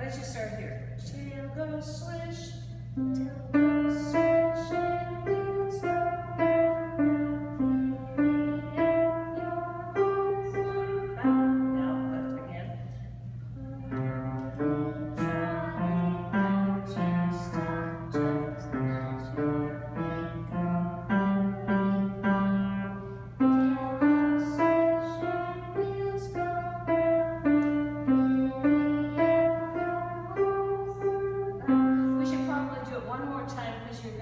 don't you start here? Tail goes swish, tail goes you're going